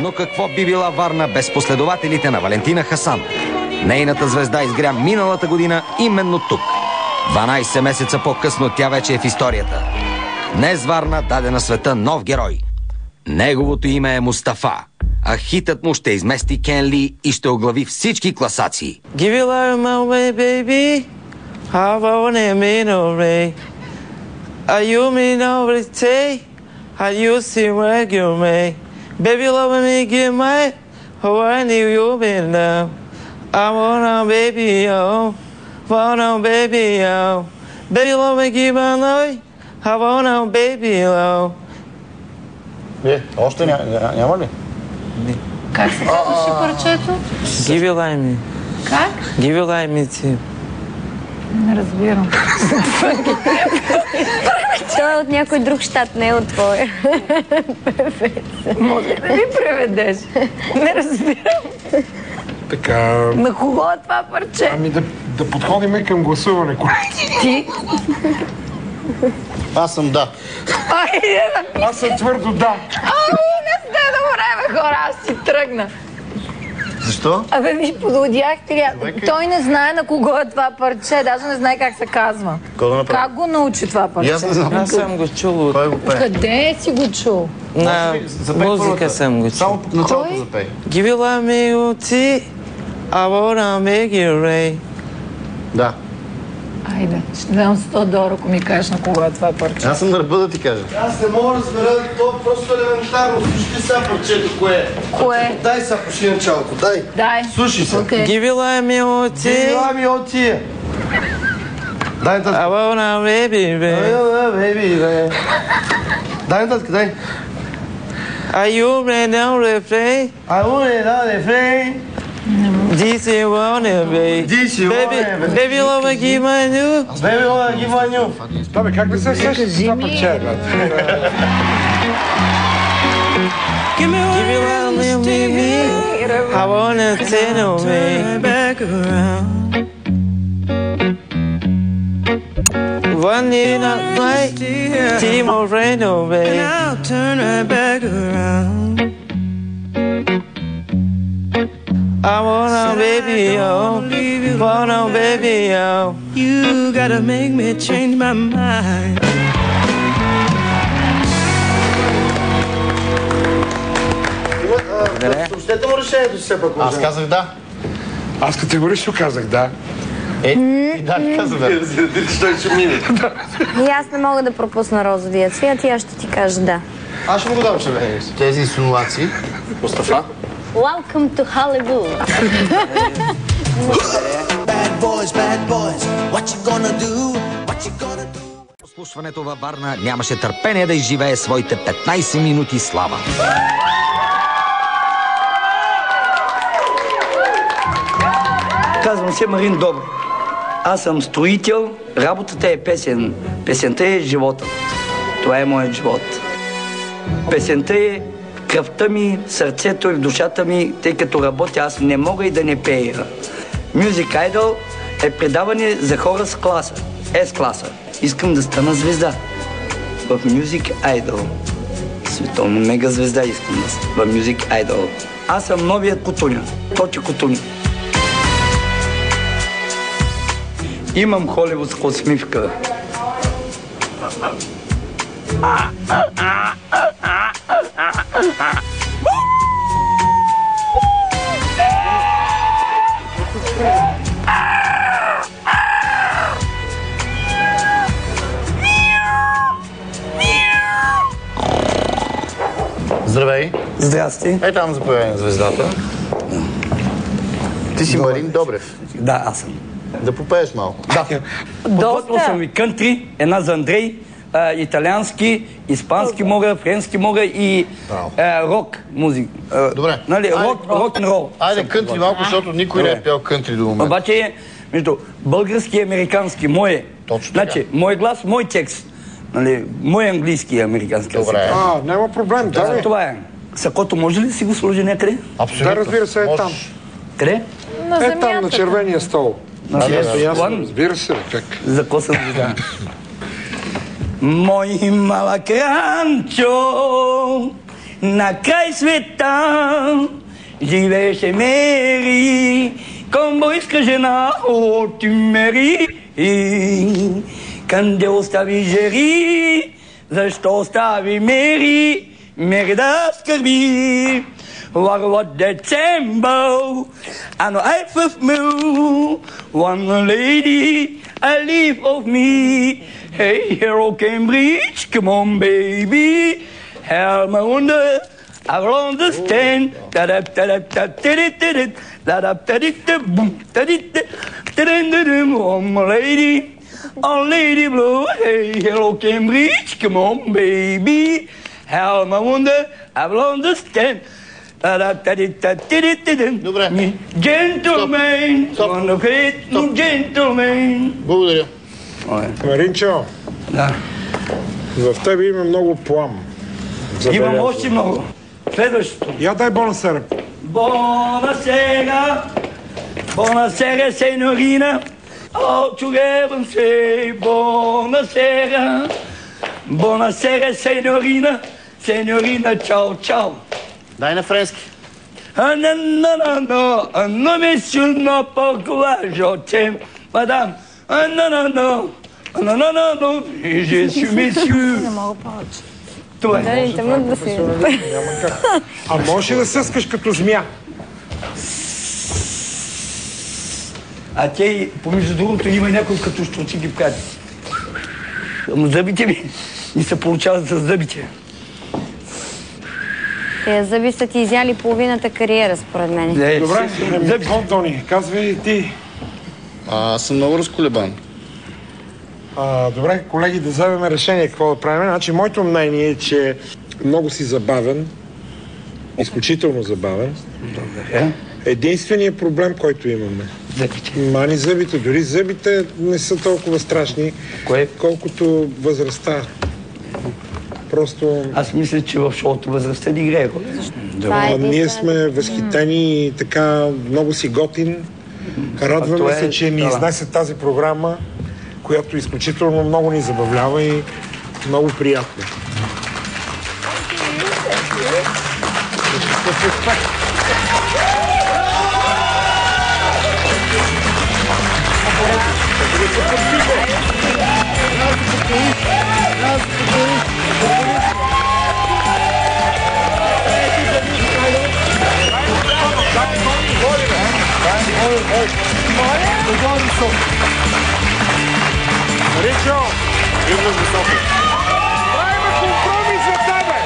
Но какво би била Варна без последователите на Валентина Хасан? Нейната звезда изгря миналата година именно тук. 12 месеца по-късно тя вече е в историята. Днес Варна даде на света нов герой. Неговото име е Мустафа, а хитът му ще измести Кен Ли и ще оглави всички класации. Give your way, baby. How about no way? Are you me no say? Are you see where you may? Baby, love me, give my. Oh, I knew you been now. I wanna, baby, oh. Wanna, baby, oh. Baby, love me, give my love. I wanna, baby, oh. Е, още ня, ня, няма ли? Как се казваше парчето? Give your life me. Как? Give your life me too. Не разбирам. Той е от някой друг щат, не е от твоя. Може да ми преведеш? Не разбирам. Така, На кого е това парче? ами да, да подходим към гласуване. колеги. Ти? Аз съм да. Айде да... Аз съм твърдо да. Ами, не сте да време, хора, аз си тръгна. Защо? Абе, ви подлодяхте ли? Той не знае на кого е това парче, даже не знае как се казва. Го направи? Как го научи това парче? Аз не знам. Аз съм го чул. Кой го пее? Къде си го чул? На музика съм го чул. Само началото запей. Give you love me, Uti. I wanna make you rain. Да. Айде, ще дам 100 долара, ако ми кажеш на кого е това парче. Аз съм на ръба да ти кажа. Аз не мога да разбера, то е просто елементарно. Слушай сега парчето, кое е. Кое? Дай сега пуши началото, дай. Дай. Слушай се. Give you love me, Uti. Ела ми от тия. Дай нататък. wanna baby Дай, rain. дай, бейби, дай. Дай нататък, дай. Are you ready to refrain? I want it on the flame. This is wanna be. This you Baby, wanna be. baby, love me, give my new. Baby, wanna give on you. Да, бе, как не се сещаш за това парче, брат? Give you love me, baby. I wanna take away. Back around. One in a night, team of rain away. And I'll turn her back around. I wanna baby, oh, wanna baby, oh. You gotta make me change my mind. Съобщете му решението си все пак. Аз казах да. Аз категорично казах да. Е, и да, каза да. Той ще мине. И аз не мога да пропусна розовия цвят и аз ще ти кажа да. Аз ще му го дам червения. Тези инсинуации. Мустафа. Welcome to Hollywood. Bad boys, bad boys, what you gonna do? What you gonna do? Послушването във Варна нямаше търпение да изживее своите 15 минути слава. Казвам се Марин Добро. Аз съм строител, работата е песен. Песента е живота. Това е моят живот. Песента е кръвта ми, сърцето и в душата ми, тъй като работя, аз не мога и да не пея. Music Idol е предаване за хора с класа, с класа. Искам да стана звезда в Music Idol. Световно мега звезда искам да в Music Idol. Аз съм новият Кутуня, Тоти Кутуня. Имам холивудска усмивка. Здравей. Здрасти. Е там заповядай на звездата. Ти си Марин Добрев. Да, аз съм. Да попееш малко. Да. Подготвил съм и кънтри, една за Андрей, а, италиански, испански мога, френски мога и а, рок музик. А, Добре. Нали, рок, рок н рол. Айде кънтри малко, защото никой не е пял кънтри до момента. Обаче, между български и американски, мое. Точно така. Значи, мой глас, мой текст. Нали, мой английски и американски. аз Добре. А, няма проблем, да, Да, това е. Сакото може ли да си го сложи някъде? Абсолютно. Да, разбира се, е там. Къде? На Е там, на червения стол. На ясно, план. разбира се, как. За коса звезда. Moima que ancho na kraj sveta živeše Meri, kombo o oči Meri. Kande ostavi žeri, zašto ostavi Meri, Meri da skrbi. the wat and aan de mu, one lady I live of me. Hey, hero Cambridge, come on, baby. Help me wonder, I will understand. Da da da da da da da da da da da da da boom da da da da da da da one lady, oh lady blue. Hey, hello Cambridge, come on, baby. Help me wonder, I will understand. Добре. Джентлмен. Джентлмен. Благодаря. Маринчо. Да. В тебе има много плам. Имам още много. Следващото. Я дай бонасера. Бонасера. Бонасера, сеньорина. О, чугевам се. Бонасера. Бонасера, сеньорина. Сеньорина, чао, чао. Дай на френски. Анананано, номесюно поклажоте, мадам, ананано, ананано, и же сю месю. Не мога повече. Това е. Дарите А може да съскаш като змия? А те, помежду другото, има някой като щурци ги пкати. Зъбите ми не се получават с зъбите. Те зъби са ти изяли половината кариера, според мен. Не, Добре, ами, зъбите. Антони, казвай и ти. А, аз съм много разколебан. А, добре, колеги, да вземем решение какво да правим. Значи, моето мнение е, че много си забавен, изключително забавен. Добре. Единственият проблем, който имаме. Зъбите. Мани зъбите, дори зъбите не са толкова страшни, Кое? колкото възрастта. Просто Аз мисля, че в шоуто възрастта ни играе роля. Това е ние сме възхитени и така много си готин. Радваме това се, е- че ни да. изнесе тази програма, която изключително много ни забавлява и много приятно. Molim? soku. Ričo, izlazi soku. Kompromis za tebe!